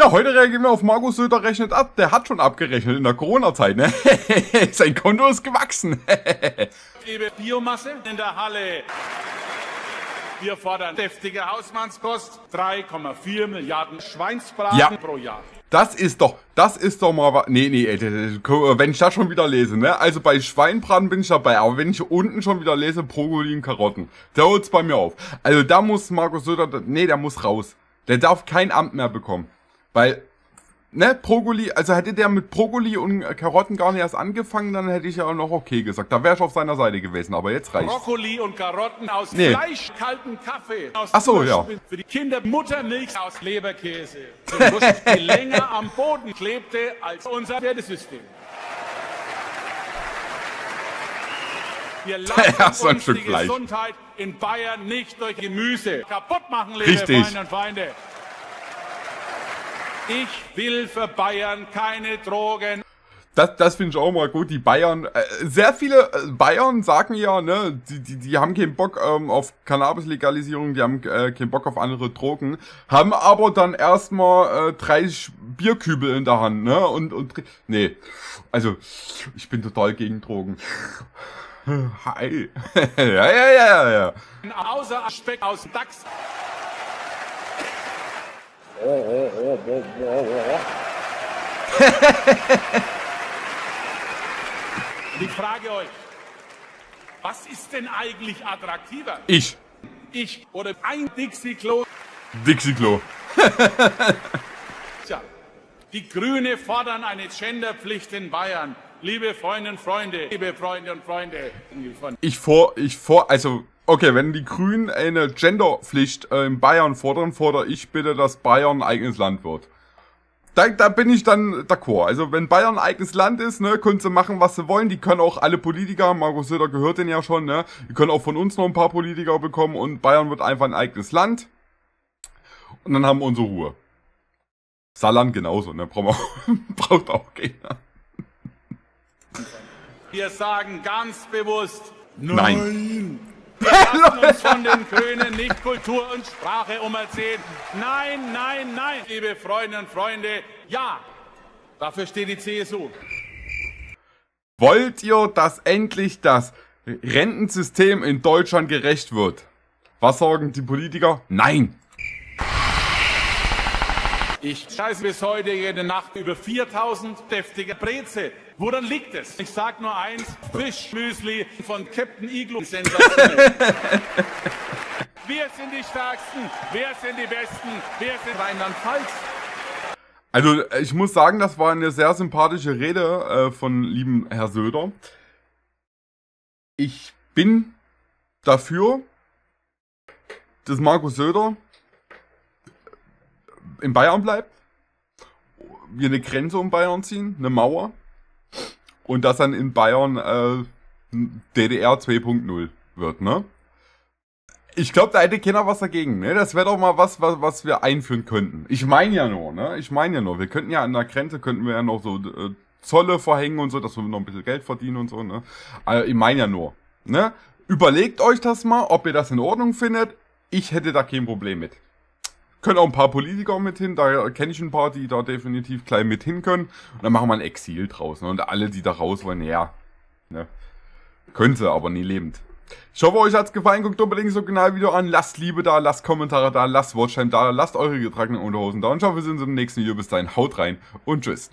Ja, heute reagieren wir auf Markus Söder rechnet ab. Der hat schon abgerechnet in der Corona-Zeit, ne? Sein Konto ist gewachsen. Liebe Biomasse in der Halle. Wir fordern deftige Hausmannskost, 3,4 Milliarden Schweinsbraten Ja. pro Jahr. Das ist doch, das ist doch mal was. Nee, nee, wenn ich das schon wieder lese, ne? Also bei Schweinbraten bin ich dabei, aber wenn ich unten schon wieder lese, Brokkoli und Karotten, da holt's bei mir auf. Also da muss Markus Söder, nee, der muss raus. Der darf kein Amt mehr bekommen. Weil, ne, Brokkoli, also hätte der mit Brokkoli und Karotten gar nicht erst angefangen, dann hätte ich ja auch noch okay gesagt. Da wäre ich auf seiner Seite gewesen, aber jetzt reicht's. Brokkoli und Karotten aus Nee. Fleisch, kalten Kaffee. Aus Ach so, ja. Für die Kinder Muttermilch aus Leberkäse. Für Wurst, die länger am Boden klebte als unser Pferdesystem. Wir lassen Ja, so ein uns die Fleisch. Gesundheit in Bayern nicht durch Gemüse kaputt machen, liebe Richtig. Freunde und Feinde. Ich will für Bayern keine Drogen. Das, das finde ich auch mal gut. Die Bayern, äh, sehr viele äh, Bayern sagen ja, ne, die, die, die haben keinen Bock ähm, auf Cannabis-Legalisierung, die haben äh, keinen Bock auf andere Drogen, haben aber dann erstmal äh, 30 Bierkübel in der Hand, ne, und, und, nee, also, ich bin total gegen Drogen. Hi. ja, ja, ja, ja. Außer Speck aus Dachs. Und ich frage euch, was ist denn eigentlich attraktiver? Ich, Ich oder ein Dixie-Klo? Dixie-Klo. Tja, die Grüne fordern eine Genderpflicht in Bayern. Liebe Freundinnen und Freunde, liebe Freunde und Freunde Ich vor, ich vor, also, okay, wenn die Grünen eine Genderpflicht äh, in Bayern fordern, fordere ich bitte, dass Bayern ein eigenes Land wird. Da, da bin ich dann d'accord. Also, wenn Bayern ein eigenes Land ist, ne, können sie machen, was sie wollen. Die können auch alle Politiker, Markus Söder gehört den ja schon, ne, die können auch von uns noch ein paar Politiker bekommen und Bayern wird einfach ein eigenes Land. Und dann haben wir unsere Ruhe. Saarland genauso, ne, braucht, man- braucht auch keiner. Wir sagen ganz bewusst, Nein. Wir lassen uns von den Grünen nicht Kultur und Sprache umerzählen. Nein, nein, nein, liebe Freundinnen und Freunde. Ja, dafür steht die CSU. Wollt ihr, dass endlich das Rentensystem in Deutschland gerecht wird? Was sagen die Politiker? Nein. Ich scheiße bis heute jede Nacht über 4000 deftige Breze. Woran liegt es? Ich sag nur eins, Fischmüsli von Captain. Sensationell. Wir sind die Stärksten, wir sind die Besten, wir sind Rheinland-Pfalz. Also ich muss sagen, das war eine sehr sympathische Rede äh, von lieben Herr Söder. Ich bin dafür, dass Markus Söder in Bayern bleibt, wir eine Grenze um Bayern ziehen, eine Mauer und dass dann in Bayern äh, DDR 2.0 wird, ne? Ich glaube, da hätte keiner was dagegen, ne? Das wäre doch mal was, was, was wir einführen könnten. Ich meine ja nur, ne? Ich meine ja nur, wir könnten ja an der Grenze, könnten wir ja noch so äh, Zolle verhängen und so, dass wir noch ein bisschen Geld verdienen und so, ne? Also, ich meine ja nur, ne? Überlegt euch das mal, ob ihr das in Ordnung findet. Ich hätte da kein Problem mit. Können auch ein paar Politiker mit hin, da kenne ich ein paar, die da definitiv klein mit hin können. Und dann machen wir ein Exil draus, ne? Und alle, die da raus wollen, ja, ne? Können sie, aber nie lebend. Ich hoffe, euch hat's gefallen. Guckt unbedingt so genau Video an. Lasst Liebe da, lasst Kommentare da, lasst Watchtime da, lasst eure getragenen Unterhosen da. Und ich hoffe, wir sehen uns im nächsten Video. Bis dahin, haut rein und tschüss.